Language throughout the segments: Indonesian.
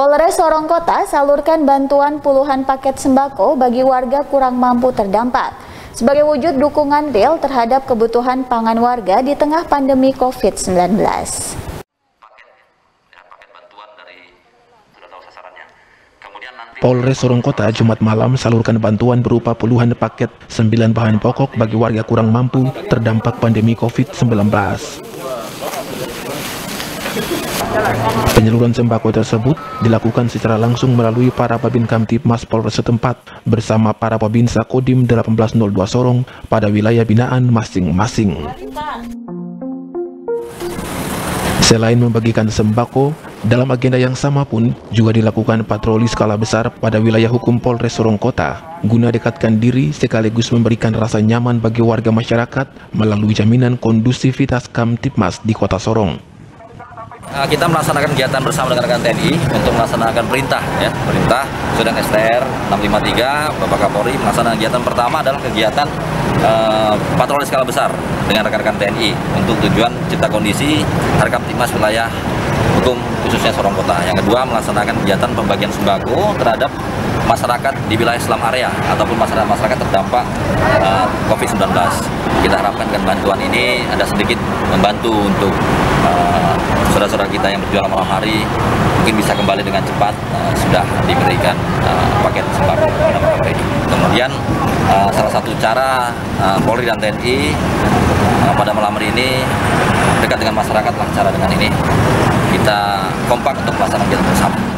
Polres Sorong Kota salurkan bantuan puluhan paket sembako bagi warga kurang mampu terdampak sebagai wujud dukungan real terhadap kebutuhan pangan warga di tengah pandemi COVID-19. Polres Sorong Kota Jumat malam salurkan bantuan berupa puluhan paket 9 bahan pokok bagi warga kurang mampu terdampak pandemi COVID-19. Penyaluran sembako tersebut dilakukan secara langsung melalui para Babin Kamtipmas Polres setempat bersama para Babinsa Kodim 1802 Sorong pada wilayah binaan masing-masing. Selain membagikan sembako, dalam agenda yang sama pun juga dilakukan patroli skala besar pada wilayah hukum Polres Sorong Kota guna dekatkan diri sekaligus memberikan rasa nyaman bagi warga masyarakat melalui jaminan kondusivitas Kamtipmas di Kota Sorong. Eh, kita melaksanakan kegiatan bersama dengan rekan TNI untuk melaksanakan perintah ya perintah Sudang STR 653 Bapak Kapolri melaksanakan kegiatan pertama adalah kegiatan uh, patroli skala besar dengan rekan-rekan TNI untuk tujuan cipta kondisi harkam timas wilayah hukum khususnya Sorong Kota. Yang kedua melaksanakan kegiatan pembagian sembako terhadap masyarakat di wilayah Islam area ataupun masyarakat-masyarakat terdampak uh, COVID-19. Kita harapkan dengan bantuan ini ada sedikit membantu untuk uh, saudara-saudara kita yang berjualan malam hari mungkin bisa kembali dengan cepat uh, sudah diberikan uh, paket sembako ini. Kemudian uh, salah satu cara uh, Polri dan TNI uh, pada malam hari ini dekat dengan masyarakat lah cara dengan ini kita kompak untuk melaksanakan bersama.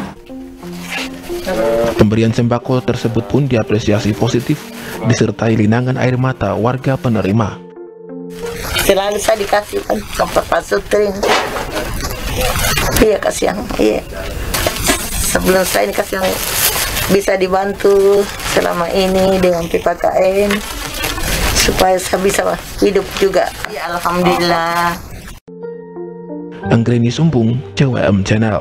Pemberian sembako tersebut pun diapresiasi positif disertai linangan air mata warga penerima. Selalu saya dikasih kan Pak Sutrin. Iya kasih yang iya. Sebelum saya dikasih yang bisa dibantu selama ini dengan PPKN supaya saya bisa hidup juga. Ya, Alhamdulillah. Anggreni Sumbung, CWM Channel.